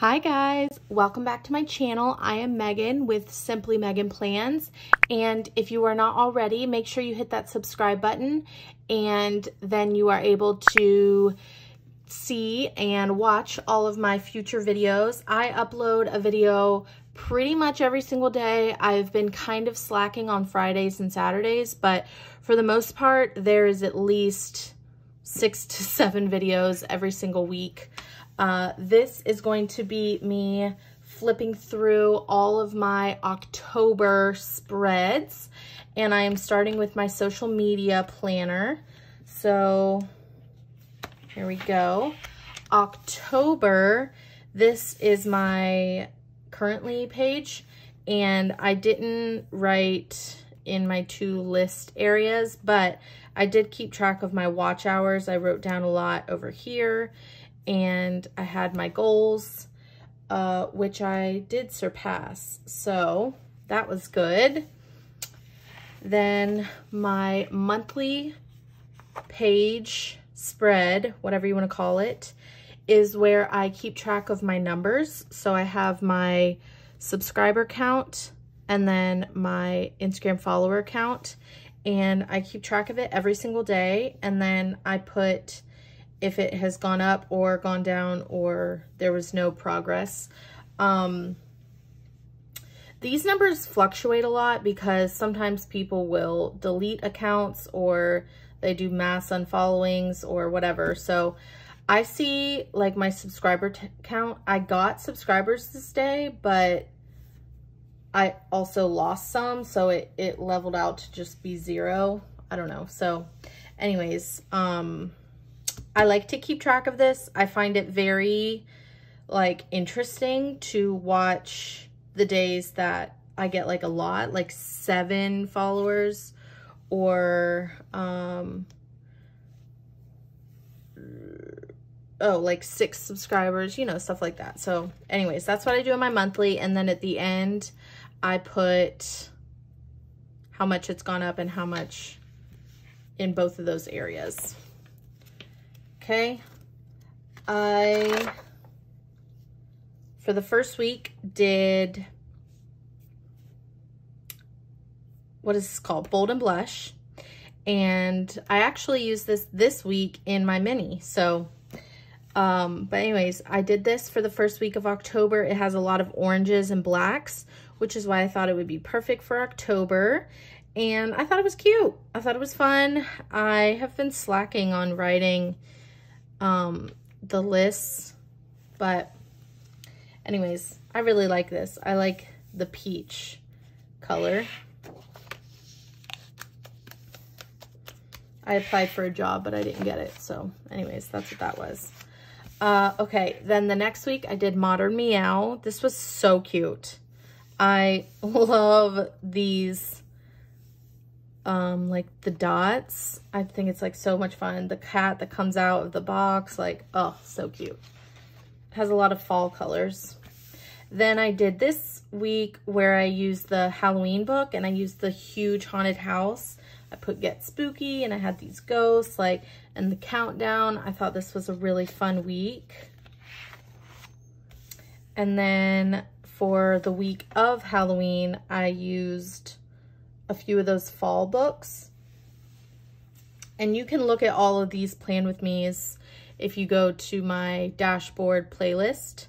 Hi guys, welcome back to my channel. I am Megan with Simply Megan Plans. And if you are not already, make sure you hit that subscribe button and then you are able to see and watch all of my future videos. I upload a video pretty much every single day. I've been kind of slacking on Fridays and Saturdays, but for the most part, there is at least six to seven videos every single week. Uh, this is going to be me flipping through all of my October spreads and I am starting with my social media planner. So here we go. October, this is my currently page and I didn't write in my two list areas, but I did keep track of my watch hours. I wrote down a lot over here and I had my goals, uh, which I did surpass. So that was good. Then my monthly page spread, whatever you want to call it, is where I keep track of my numbers. So I have my subscriber count and then my Instagram follower count and I keep track of it every single day and then I put if it has gone up or gone down or there was no progress. Um, these numbers fluctuate a lot because sometimes people will delete accounts or they do mass unfollowings or whatever. So I see like my subscriber count. I got subscribers this day, but I also lost some. So it, it leveled out to just be zero. I don't know. So anyways, um, I like to keep track of this. I find it very like interesting to watch the days that I get like a lot, like seven followers or um oh, like six subscribers, you know, stuff like that. So anyways, that's what I do in my monthly. And then at the end, I put how much it's gone up and how much in both of those areas okay? I, for the first week, did, what is this called? Bold and Blush. And I actually used this this week in my mini. So, um, but anyways, I did this for the first week of October. It has a lot of oranges and blacks, which is why I thought it would be perfect for October. And I thought it was cute. I thought it was fun. I have been slacking on writing um, the lists, but anyways, I really like this. I like the peach color. I applied for a job, but I didn't get it. So anyways, that's what that was. Uh, okay, then the next week I did Modern Meow. This was so cute. I love these um like the dots. I think it's like so much fun. The cat that comes out of the box like oh so cute. It has a lot of fall colors. Then i did this week where i used the halloween book and i used the huge haunted house. I put get spooky and i had these ghosts like and the countdown. I thought this was a really fun week. And then for the week of halloween i used a few of those fall books. And you can look at all of these Plan With Me's if you go to my dashboard playlist.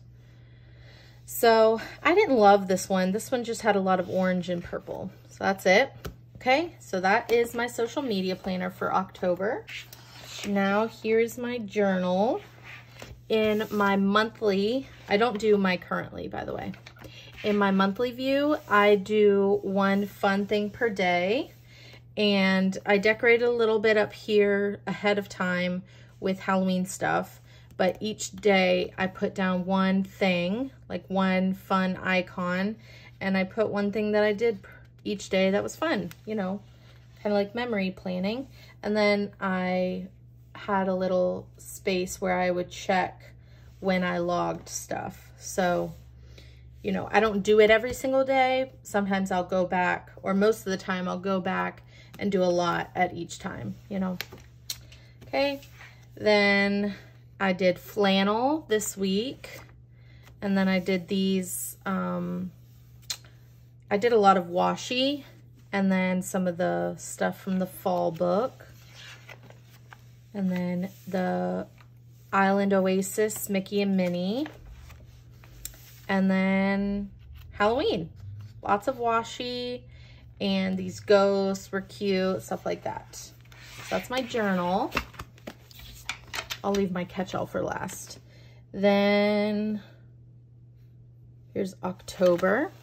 So I didn't love this one. This one just had a lot of orange and purple. So that's it. Okay, so that is my social media planner for October. Now here's my journal. In my monthly, I don't do my currently, by the way in my monthly view, I do one fun thing per day. And I decorated a little bit up here ahead of time with Halloween stuff. But each day I put down one thing, like one fun icon. And I put one thing that I did each day that was fun, you know, kind of like memory planning. And then I had a little space where I would check when I logged stuff. So you know, I don't do it every single day. Sometimes I'll go back, or most of the time I'll go back and do a lot at each time, you know. Okay, then I did flannel this week. And then I did these, um, I did a lot of washi and then some of the stuff from the fall book. And then the Island Oasis Mickey and Minnie. And then Halloween. Lots of washi and these ghosts were cute, stuff like that. So that's my journal. I'll leave my catch-all for last. Then here's October.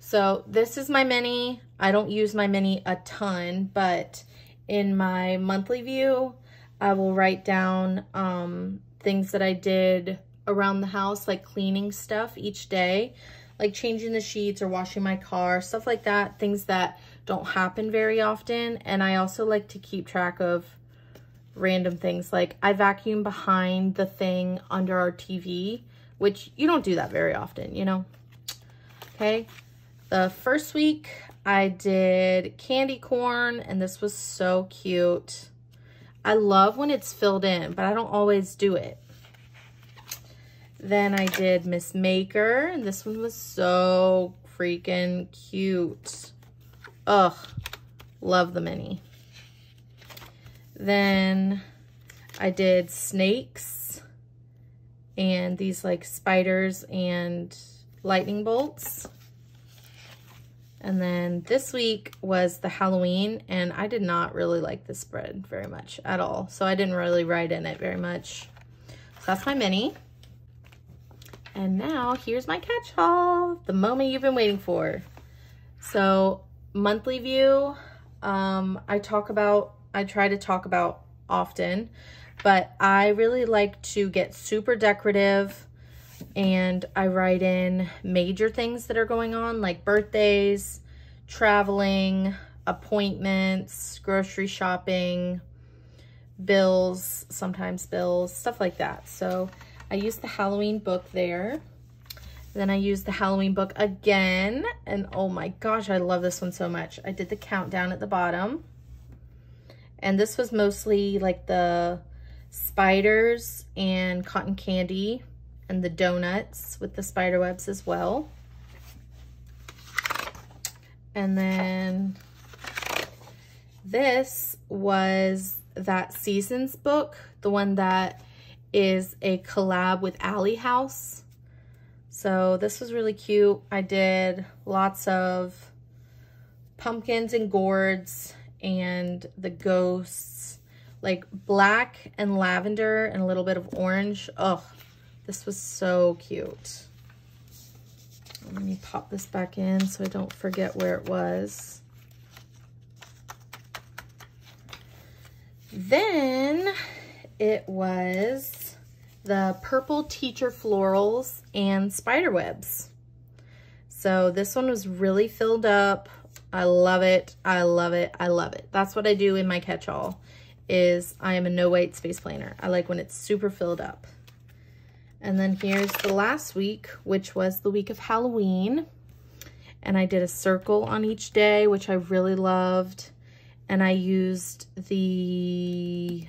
So this is my mini. I don't use my mini a ton, but in my monthly view, I will write down um, things that I did around the house, like cleaning stuff each day, like changing the sheets or washing my car, stuff like that, things that don't happen very often. And I also like to keep track of random things. Like I vacuum behind the thing under our TV, which you don't do that very often, you know? Okay. The first week I did candy corn and this was so cute. I love when it's filled in, but I don't always do it. Then I did Miss Maker, and this one was so freaking cute. Ugh, love the mini. Then I did snakes and these like spiders and lightning bolts. And then this week was the Halloween, and I did not really like this spread very much at all. So I didn't really write in it very much. So that's my mini. And now here's my catch-all, the moment you've been waiting for. So monthly view, um, I talk about, I try to talk about often, but I really like to get super decorative and I write in major things that are going on like birthdays, traveling, appointments, grocery shopping, bills, sometimes bills, stuff like that. So I used the Halloween book there. Then I used the Halloween book again. And oh my gosh, I love this one so much. I did the countdown at the bottom. And this was mostly like the spiders and cotton candy and the donuts with the spider webs as well. And then this was that Seasons book, the one that is a collab with Alley House. So this was really cute. I did lots of pumpkins and gourds and the ghosts, like black and lavender and a little bit of orange. Oh, this was so cute. Let me pop this back in so I don't forget where it was. Then it was the Purple Teacher Florals and Spiderwebs. So this one was really filled up. I love it. I love it. I love it. That's what I do in my catch-all is I am a no white space planner. I like when it's super filled up. And then here's the last week, which was the week of Halloween. And I did a circle on each day, which I really loved. And I used the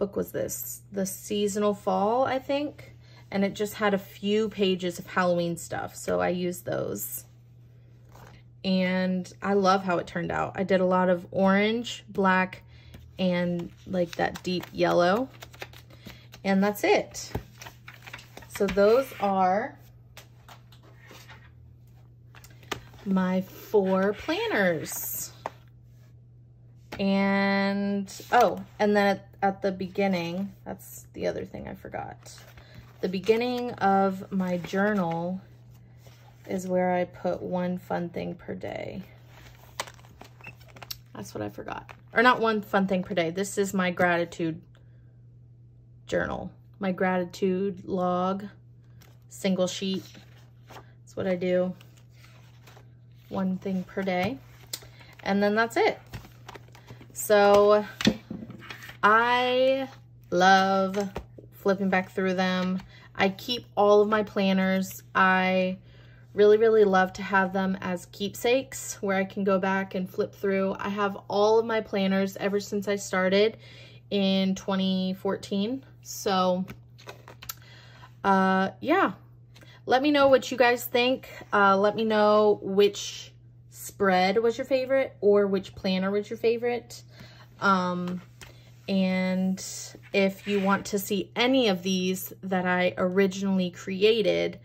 book was this? The Seasonal Fall, I think. And it just had a few pages of Halloween stuff. So I used those. And I love how it turned out. I did a lot of orange, black, and like that deep yellow. And that's it. So those are my four planners. And, oh, and then at, at the beginning, that's the other thing I forgot. The beginning of my journal is where I put one fun thing per day. That's what I forgot. Or not one fun thing per day. This is my gratitude journal. My gratitude log, single sheet. That's what I do. One thing per day. And then that's it. So I love flipping back through them. I keep all of my planners. I really, really love to have them as keepsakes where I can go back and flip through. I have all of my planners ever since I started in 2014. So uh, yeah, let me know what you guys think. Uh, let me know which spread was your favorite or which planner was your favorite. Um, and if you want to see any of these that I originally created,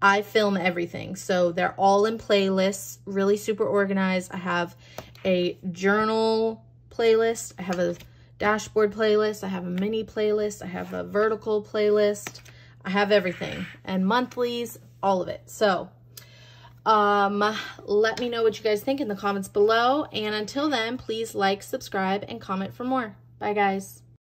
I film everything. So they're all in playlists, really super organized. I have a journal playlist. I have a dashboard playlist. I have a mini playlist. I have a vertical playlist. I have everything and monthlies, all of it. So um, let me know what you guys think in the comments below. And until then, please like, subscribe, and comment for more. Bye, guys.